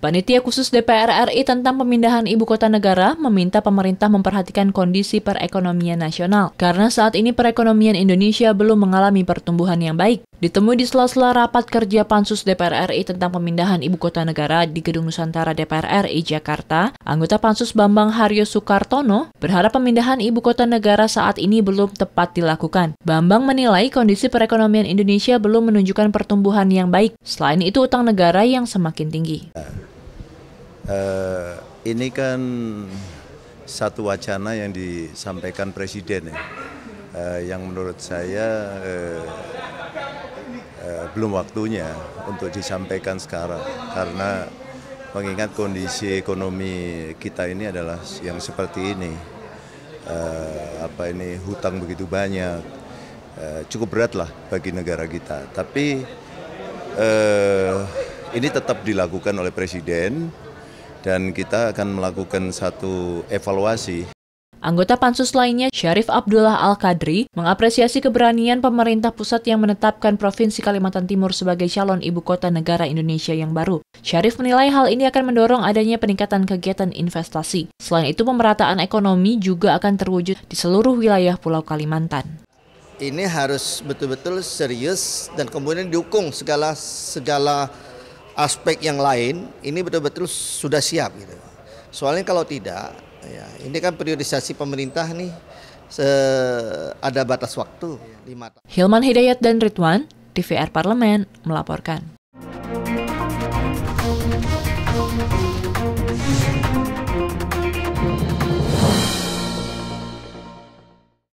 Panitia khusus DPR RI tentang pemindahan ibu kota negara meminta pemerintah memperhatikan kondisi perekonomian nasional karena saat ini perekonomian Indonesia belum mengalami pertumbuhan yang baik. Ditemui di sela-sela rapat kerja Pansus DPR RI tentang pemindahan ibu kota negara di Gedung Nusantara DPR RI Jakarta, anggota Pansus Bambang Haryo Soekartono berharap pemindahan ibu kota negara saat ini belum tepat dilakukan. Bambang menilai kondisi perekonomian Indonesia belum menunjukkan pertumbuhan yang baik. Selain itu utang negara yang semakin tinggi. Uh, ini kan satu wacana yang disampaikan Presiden ya, uh, yang menurut saya uh, belum waktunya untuk disampaikan sekarang karena mengingat kondisi ekonomi kita ini adalah yang seperti ini, uh, apa ini hutang begitu banyak, uh, cukup berat lah bagi negara kita. Tapi uh, ini tetap dilakukan oleh Presiden dan kita akan melakukan satu evaluasi. Anggota pansus lainnya, Syarif Abdullah Al-Kadri, mengapresiasi keberanian pemerintah pusat yang menetapkan Provinsi Kalimantan Timur sebagai calon ibu kota negara Indonesia yang baru. Syarif menilai hal ini akan mendorong adanya peningkatan kegiatan investasi. Selain itu, pemerataan ekonomi juga akan terwujud di seluruh wilayah Pulau Kalimantan. Ini harus betul-betul serius dan kemudian didukung segala segala aspek yang lain ini betul-betul sudah siap gitu. Soalnya kalau tidak, Ya, ini kan priorisasi pemerintah nih se ada batas waktu. Lima Hilman Hidayat dan Ridwan, TVR Parlemen melaporkan.